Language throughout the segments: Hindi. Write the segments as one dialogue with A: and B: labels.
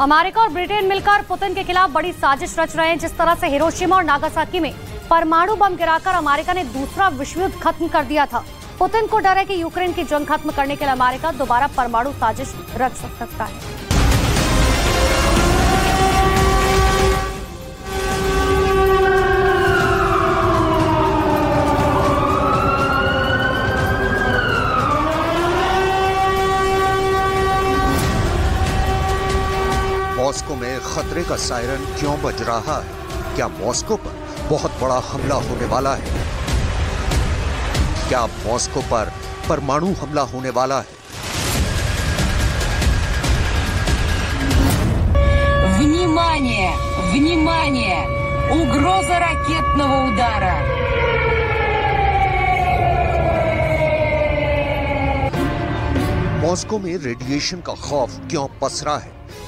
A: अमेरिका और ब्रिटेन मिलकर पुतिन के खिलाफ बड़ी साजिश रच रहे हैं, जिस तरह से हिरोशिमा और नागासाकी में परमाणु बम गिराकर अमेरिका ने दूसरा विश्व युद्ध खत्म कर दिया था। पुतिन को डर है कि यूक्रेन की जंग खत्म करने के लिए अमेरिका दोबारा परमाणु साजिश रच सकता है।
B: मॉस्को में खतरे का सायरन क्यों बज रहा है क्या मॉस्को पर बहुत बड़ा हमला होने वाला है क्या मॉस्को पर परमाणु हमला होने वाला है
C: Внимание! Внимание! Угроза ракетного удара!
B: मॉस्को में रेडिएशन का खौफ क्यों पसरा है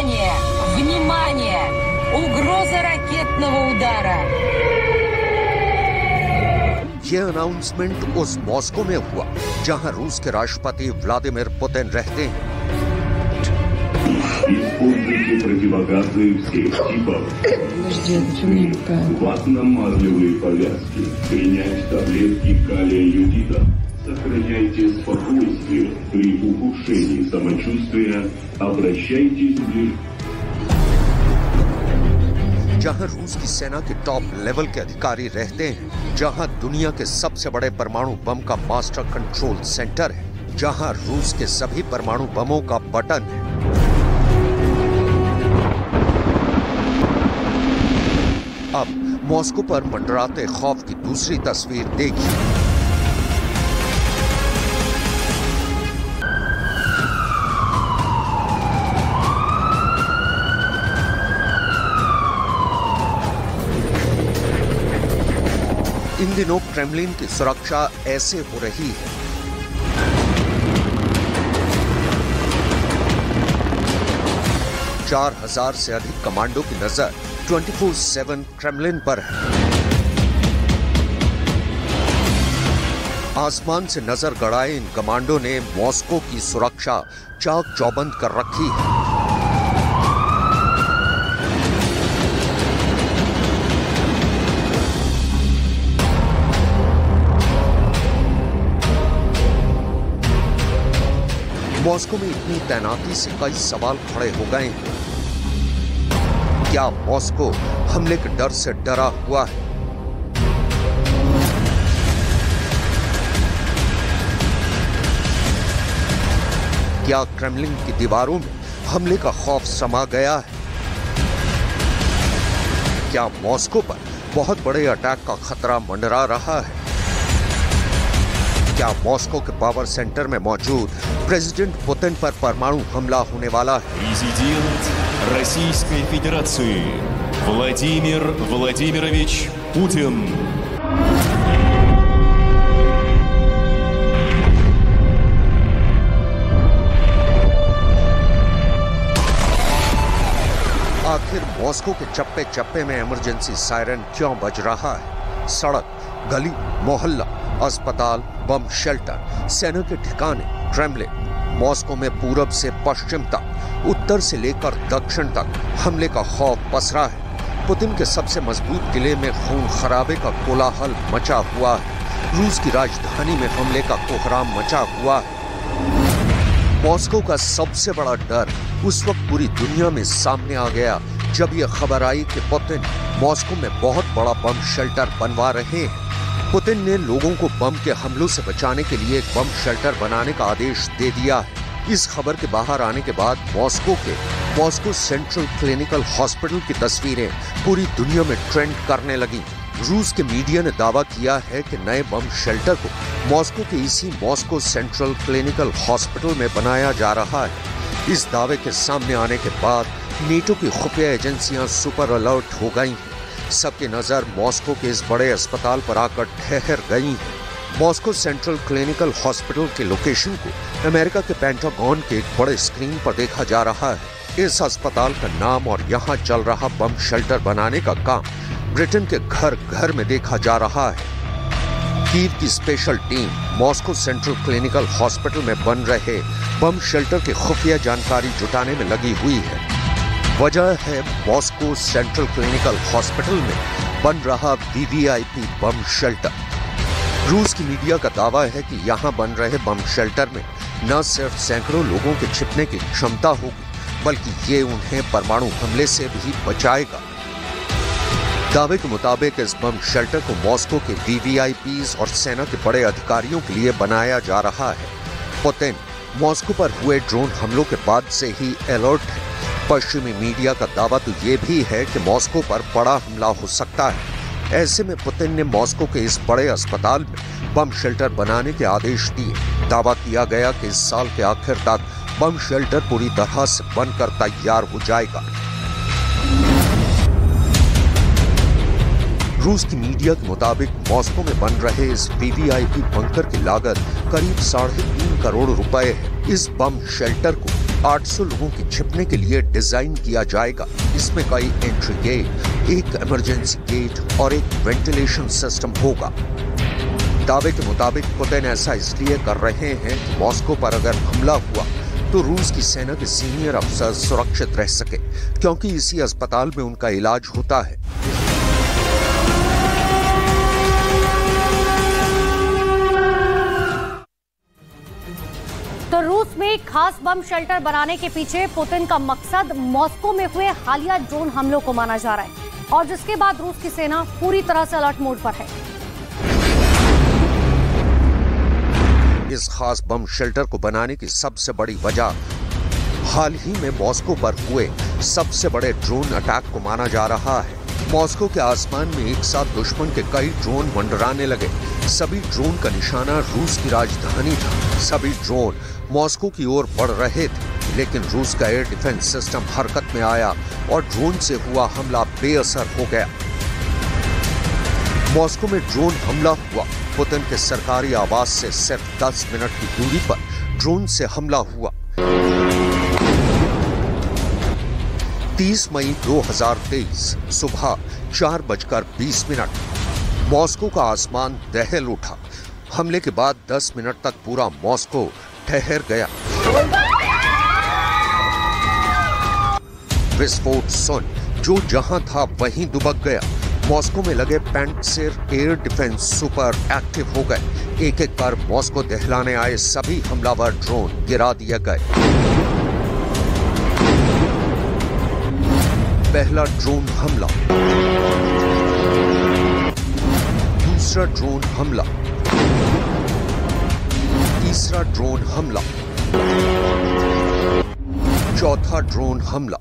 C: Внимание! Внимание! Угроза ракетного удара!
B: ये अनाउंसमेंट उस मॉस्को में हुआ जहां रूस के राष्ट्रपति व्लादिमीर पुतिन रहते हैं
D: Используйте противогазы всех типов.
C: Подожди, это что мне какая?
D: Ватно-марлевые повязки. Принять таблетки калия юдида. Сохраняйте спокойствие. При ухудшении самочувствия обращайтесь в ближ...
B: जहां रूस की सेना के टॉप लेवल के अधिकारी रहते हैं जहां दुनिया के सबसे बड़े परमाणु बम का मास्टर कंट्रोल सेंटर है जहां रूस के सभी परमाणु बमों का बटन है अब मॉस्को पर मंडराते खौफ की दूसरी तस्वीर देखिए इन दिनों क्रेमलिन की सुरक्षा ऐसे हो रही है। चार हज़ार से अधिक कमांडो की नज़र 24/7 क्रेमलिन पर है। आसमान से नज़र गड़ाए इन कमांडो ने मॉस्को की सुरक्षा चाक चौबंद कर रखी है। मॉस्को में इतनी तैनाती से कई सवाल खड़े हो गए हैं। क्या मॉस्को हमले के डर से डरा हुआ है? क्या क्रेमलिन की दीवारों में हमले का खौफ समा गया है? क्या मॉस्को पर बहुत बड़े अटैक का खतरा मंडरा रहा है? क्या मॉस्को के पावर सेंटर में मौजूद प्रेसिडेंट पुतिन पर परमाणु हमला होने वाला है
E: Президент Российской Федерации Владимир Владимирович Путин.
B: आखिर मॉस्को के चप्पे चप्पे में इमरजेंसी सायरन क्यों बज रहा है सड़क गली मोहल्ला अस्पताल, बम शेल्टर, सेना के ठिकाने क्रेमलिन मॉस्को में पूरब से पश्चिम तक, उत्तर से लेकर दक्षिण तक हमले का खौफ पसरा है। पुतिन के सबसे मज़बूत किले में खून खराबे का कोलाहल मचा हुआ है। रूस की राजधानी में हमले का कोहराम मचा हुआ है। मॉस्को का सबसे बड़ा डर उस वक्त पूरी दुनिया में सामने आ गया, जब यह खबर आई कि पुतिन मॉस्को में बहुत बड़ा बम शेल्टर बनवा रहे हैं। पुतिन ने लोगों को बम के हमलों से बचाने के लिए एक बम शेल्टर बनाने का आदेश दे दिया है। इस खबर के बाहर आने के बाद मॉस्को के मॉस्को सेंट्रल क्लिनिकल हॉस्पिटल की तस्वीरें पूरी दुनिया में ट्रेंड करने लगी। रूस के मीडिया ने दावा किया है कि नए बम शेल्टर को मॉस्को के इसी मॉस्को सेंट्रल क्लिनिकल हॉस्पिटल में बनाया जा रहा है। इस दावे के सामने आने के बाद नेटो की खुफिया एजेंसियाँ सुपर अलर्ट हो गई हैं। सबकी नज़र मॉस्को के इस बड़े अस्पताल पर आकर ठहर गई है। मॉस्को सेंट्रल क्लिनिकल हॉस्पिटल के लोकेशन को अमेरिका के पेंटागन के एक बड़े स्क्रीन पर देखा जा रहा है। इस अस्पताल का नाम और यहाँ चल रहा बम शेल्टर बनाने का काम ब्रिटेन के घर घर में देखा जा रहा है। कीव की special team Moscow central clinical hospital में बन रहे बम शेल्टर की खुफिया जानकारी जुटाने में लगी हुई है। वजह है मॉस्को सेंट्रल क्लिनिकल हॉस्पिटल में बन रहा वीवीआईपी बम शेल्टर। रूस की मीडिया का दावा है कि यहाँ बन रहे बम शेल्टर में न सिर्फ़ सैकड़ों लोगों के छिपने की क्षमता होगी, बल्कि ये उन्हें परमाणु हमले से भी बचाएगा। दावे के मुताबिक इस बम शेल्टर को मॉस्को के वीवीआईपीज और सेना के बड़े अधिकारियों के लिए बनाया जा रहा है। पुतिन, मॉस्को पर हुए ड्रोन हमलों के बाद से ही अलर्ट है। पश्चिमी मीडिया का दावा तो ये भी है कि मॉस्को पर बड़ा हमला हो सकता है। ऐसे में पुतिन ने मॉस्को के इस बड़े अस्पताल में बम शेल्टर बनाने के आदेश दिए। दावा किया गया कि इस साल के आखिर तक बम शेल्टर पूरी तरह से बनकर तैयार हो जाएगा। रूस की मीडिया के मुताबिक मॉस्को में बन रहे इस वीवीआईपी बंकर की लागत करीब साढ़े तीन करोड़ रुपए है। इस बम शेल्टर को 800 लोगों के छिपने के लिए डिज़ाइन किया जाएगा। इसमें कई एंट्री गेट एक इमरजेंसी गेट और एक वेंटिलेशन सिस्टम होगा। दावे के मुताबिक पुतिन ऐसा इसलिए कर रहे हैं कि मॉस्को पर अगर हमला हुआ तो रूस की सेना के सीनियर अफसर सुरक्षित रह सके, क्योंकि इसी अस्पताल में उनका इलाज होता है।
A: खास बम शेल्टर बनाने के पीछे पुतिन का मकसद मॉस्को में हुए हालिया ड्रोन हमलों को माना जा रहा है। और जिसके बाद रूस की सेना पूरी तरह से अलर्ट मोड पर है।
B: इस खास बम शेल्टर को बनाने की सबसे बड़ी वजह हाल ही में मॉस्को पर हुए सबसे बड़े ड्रोन अटैक को माना जा रहा है। मॉस्को के आसमान में एक साथ दुश्मन के कई ड्रोन मंडराने लगे। सभी ड्रोन का निशाना रूस की राजधानी था। सभी ड्रोन मॉस्को की ओर बढ़ रहे थे, लेकिन रूस का एयर डिफेंस सिस्टम हरकत में आया और ड्रोन से हुआ हमला बेअसर हो गया। मॉस्को में ड्रोन हमला हुआ। पुतिन के सरकारी आवास से सिर्फ़ 10 मिनट की दूरी पर ड्रोन से हमला हुआ। 30 मई 2023 सुबह चार बजकर बीस मिनट, मॉस्को का आसमान दहल उठा। हमले के बाद 10 मिनट तक पूरा मॉस्को ठहर गया। विस्फोट सुन, जो जहाँ था वहीं दुबक गया। मॉस्को में लगे Pantsir air defence super active हो गए। एक एक कर मॉस्को दहलाने आए सभी हमलावर ड्रोन गिरा दिए गए। पहला ड्रोन हमला। दूसरा ड्रोन हमला। तीसरा ड्रोन हमला। चौथा ड्रोन हमला।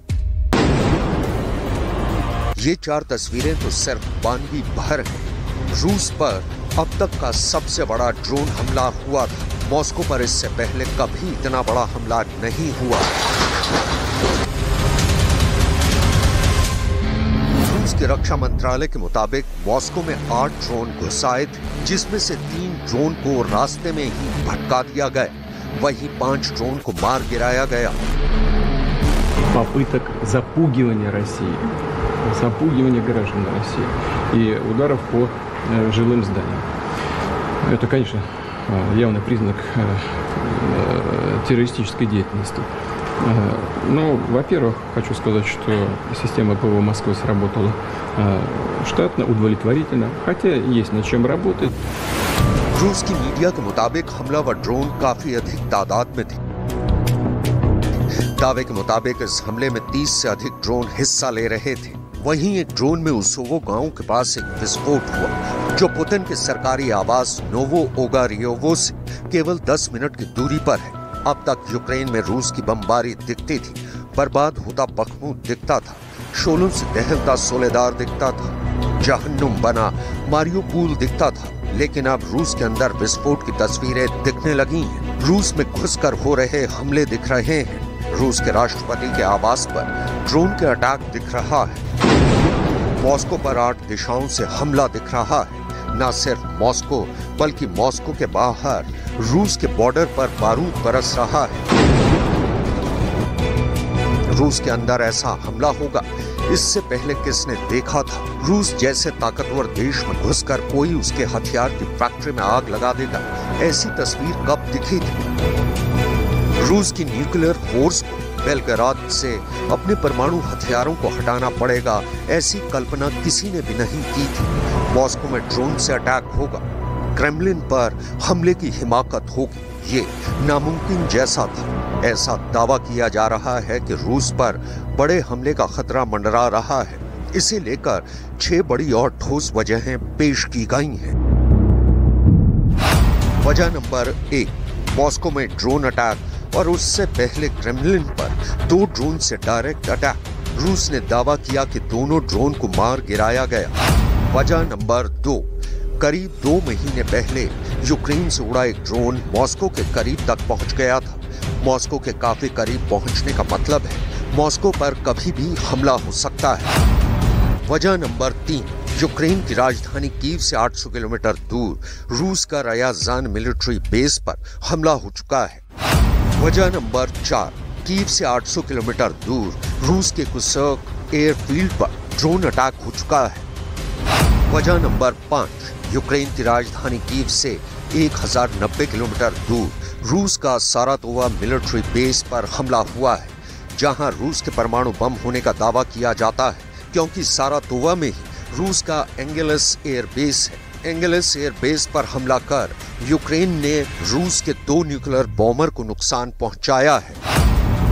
B: ये चार तस्वीरें तो सिर्फ़ बानवी भर हैं। रूस पर अब तक का सबसे बड़ा ड्रोन हमला हुआ था। मॉस्को पर इससे पहले कभी इतना बड़ा हमला नहीं हुआ। के रक्षा मंत्रालय के मुताबिक मॉस्को में आठ ड्रोन घुसाए थे जिसमें से तीन ड्रोन को रास्ते में ही भटका दिया गया वहीं पांच ड्रोन को मार गिराया गया
F: попыток запугивания России, запугивания граждан России и ударов по э, жилым зданиям. Это, конечно, э, явный признак э, э, террористической деятельности. Э, Ну, во-первых, хочу сказать, что система ПВО Москвы сработала э, штатно, удовлетворительно, хотя есть над чем работать.
B: रूस की मीडिया के मुताबिक हमलावर ड्रोन काफी अधिक तादाद में थे दावे के मुताबिक इस हमले में 30 से अधिक ड्रोन हिस्सा ले रहे थे वहीं एक ड्रोन में उसोवो गांव के पास एक विस्फोट हुआ जो पुतिन के सरकारी आवास नोवो ओगारियोवो से केवल 10 मिनट की दूरी पर है अब तक यूक्रेन में रूस की बमबारी दिखती थी। बर्बाद होता बखमूद दिखता था। शोलों से दहलता सोलेदार दिखता था। जहन्नुम बना मारियोपूल दिखता था। लेकिन अब रूस के अंदर विस्फोट की तस्वीरें दिखने लगी हैं। रूस में घुसकर हो रहे हमले दिख रहे हैं। रूस के राष्ट्रपति के आवास पर ड्रोन के अटैक दिख रहा है। मॉस्को पर आठ दिशाओं से हमला दिख रहा है। न सिर्फ़ मॉस्को, बल्कि मॉस्को के बाहर, रूस के बॉर्डर पर बारूद बरस रहा है। रूस के अंदर ऐसा हमला होगा। इससे पहले किसने देखा था? रूस जैसे ताकतवर देश में घुसकर कोई उसके हथियार की फैक्ट्री में आग लगा देगा। ऐसी तस्वीर कब दिखी थी? रूस की न्यूक्लियर फोर्स को बेलग्राद से अपने परमाणु हथियारों को हटाना पड़ेगा, ऐसी कल्पना किसी ने भी नहीं की थी। मॉस्को में ड्रोन से अटैक होगा। क्रेमलिन पर हमले की हिमाकत होगी। ये नामुमकिन जैसा था। ऐसा दावा किया जा रहा है कि रूस पर बड़े हमले का खतरा मंडरा रहा है। इसे लेकर छह बड़ी और ठोस वजहें पेश की गई हैं। वजह नंबर एक, मॉस्को में ड्रोन अटैक और उससे पहले क्रेमलिन पर दो ड्रोन से डायरेक्ट अटैक। रूस ने दावा किया कि दोनों ड्रोन को मार गिराया गया। वजह नंबर दो। करीब दो महीने पहले यूक्रेन से उड़ा एक ड्रोन मॉस्को के करीब तक पहुँच गया था। मॉस्को के काफ़ी करीब पहुँचने का मतलब है, मॉस्को पर कभी भी हमला हो सकता है। वजह नंबर तीन, यूक्रेन की राजधानी कीव से 800 किलोमीटर दूर रूस का रयाजान मिलिट्री बेस पर हमला हो चुका है। वजह नंबर चार, कीव से 800 किलोमीटर दूर रूस के कुसर्क एयरफील्ड पर ड्रोन अटैक हो चुका है। वजह नंबर पाँच, यूक्रेन की राजधानी कीव से 1090 किलोमीटर दूर रूस का सारातोवा मिलिट्री बेस पर हमला हुआ है, जहाँ रूस के परमाणु बम होने का दावा किया जाता है, क्योंकि सारातोवा में ही रूस का एंगेलस एयर बेस है। एंगेलस एयर बेस पर हमला कर यूक्रेन ने रूस के दो न्यूक्लियर बॉम्बर को नुकसान पहुँचाया है।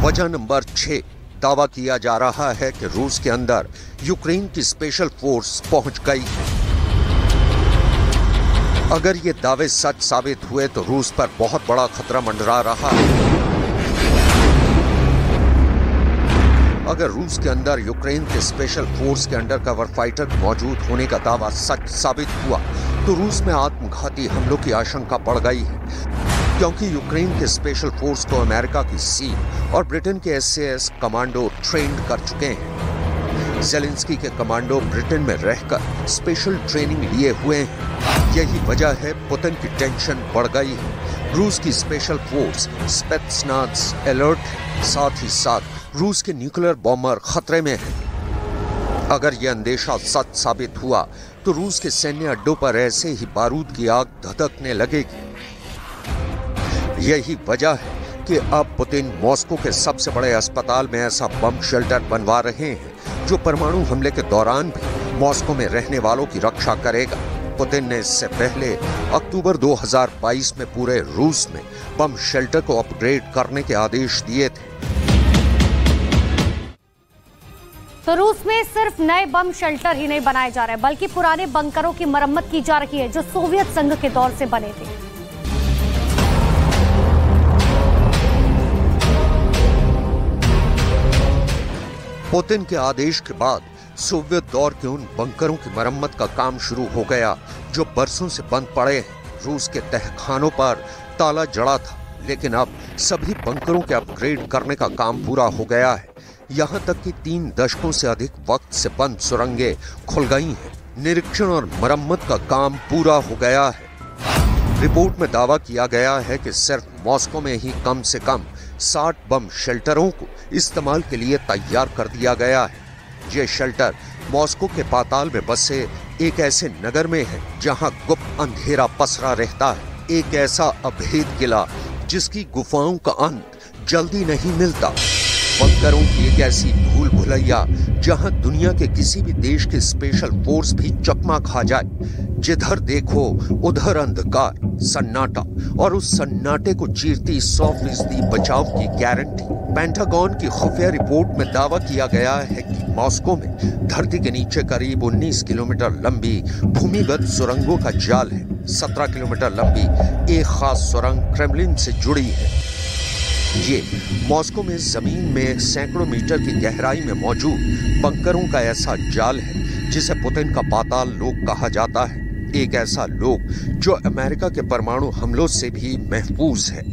B: वजह नंबर छह दावा किया जा रहा है कि रूस के अंदर यूक्रेन की स्पेशल फोर्स पहुँच गई है। अगर ये दावे सच साबित हुए तो रूस पर बहुत बड़ा खतरा मंडरा रहा है। अगर रूस के अंदर यूक्रेन के स्पेशल फोर्स के अंडर कवर फाइटर मौजूद होने का दावा सच साबित हुआ तो रूस में आत्मघाती हमलों की आशंका बढ़ गई है। क्योंकि यूक्रेन के स्पेशल फोर्स को अमेरिका की सी और ब्रिटेन के एस कमांडो ट्रेंड कर चुके हैं। जेलेंस्की के कमांडो ब्रिटेन में रहकर स्पेशल ट्रेनिंग लिए हुए हैं। यही वजह है पुतिन की टेंशन बढ़ गई है। रूस की स्पेशल फोर्स स्पेट्सनाज अलर्ट साथ ही साथ रूस के न्यूक्लियर बॉम्बर खतरे में है। अगर यह अंदेशा सच साबित हुआ तो रूस के सैन्य अड्डों पर ऐसे ही बारूद की आग धधकने लगेगी। यही वजह है कि अब पुतिन मॉस्को के सबसे बड़े अस्पताल में ऐसा बम शेल्टर बनवा रहे हैं, जो परमाणु हमले के दौरान भी मॉस्को में रहने वालों की रक्षा करेगा। पुतिन ने इससे पहले अक्टूबर 2022 में पूरे रूस में बम शेल्टर को अपग्रेड करने के आदेश दिए थे।
A: तो रूस में सिर्फ़ नए बम शेल्टर ही नहीं बनाए जा रहे, बल्कि पुराने बंकरों की मरम्मत की जा रही है, जो सोवियत संघ के दौर से बने थे।
B: पुतिन के आदेश के बाद सोवियत दौर के उन बंकरों की मरम्मत का काम शुरू हो गया, जो बरसों से बंद पड़े हैं। रूस के तहखानों पर ताला जड़ा था, लेकिन अब सभी बंकरों के अपग्रेड करने का काम पूरा हो गया है। यहाँ तक कि तीन दशकों से अधिक वक्त से बंद सुरंगें खुल गई हैं। निरीक्षण और मरम्मत का काम पूरा हो गया है। रिपोर्ट में दावा किया गया है कि सिर्फ़ मॉस्को में ही कम से कम 60 बम शेल्टरों को इस्तेमाल के लिए तैयार कर दिया गया है। ये शेल्टर मॉस्को के पाताल में बसे एक ऐसे नगर में है जहाँ गुप्त अंधेरा पसरा रहता है। एक ऐसा अभेद किला जिसकी गुफाओं का अंत जल्दी नहीं मिलता। बंकरों की एक ऐसी भूल भुलैया, जहाँ दुनिया के किसी भी देश के स्पेशल फोर्स भी चकमा खा जाए। जिधर देखो, उधर अंधकार, सन्नाटा, और उस सन्नाटे को चीरती सौ फ़ीसदी बचाव की गारंटी पेंटागन की खुफिया रिपोर्ट में दावा किया गया है कि मॉस्को में धरती के नीचे करीब 19 किलोमीटर लंबी भूमिगत सुरंगों का जाल है। 17 किलोमीटर लंबी, एक खास सुरंग क्रेमलिन से जुड़ी है। ये मॉस्को में ज़मीन में सैकड़ों मीटर की गहराई में मौजूद बंकरों का ऐसा जाल है, जिसे पुतिन का पाताल लोक कहा जाता है। एक ऐसा लोक जो अमेरिका के परमाणु हमलों से भी महफूज है।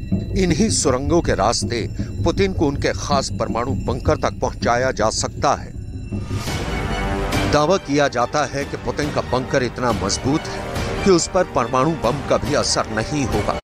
B: इन्हीं सुरंगों के रास्ते पुतिन को उनके खास परमाणु बंकर तक पहुँचाया जा सकता है। दावा किया जाता है कि पुतिन का बंकर इतना मज़बूत है कि उस पर परमाणु बम का भी असर नहीं होगा।